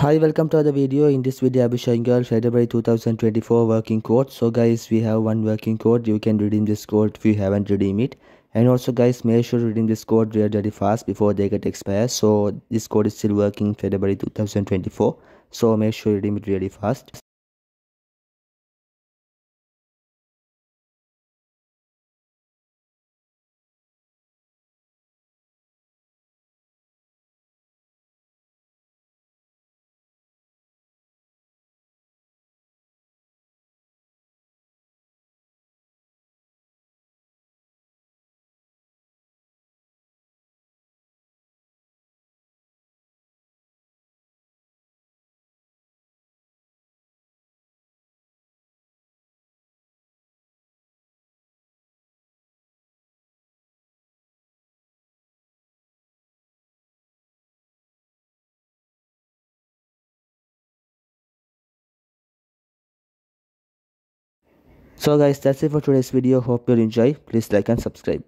Hi, welcome to the video. In this video, I'll be showing you all February 2024 working code. So guys, we have one working code. You can redeem this code if you haven't redeemed it. And also guys, make sure to redeem this code really, really fast before they get expired. So this code is still working February 2024. So make sure you redeem it really fast. So guys, that's it for today's video. Hope you'll enjoy. Please like and subscribe.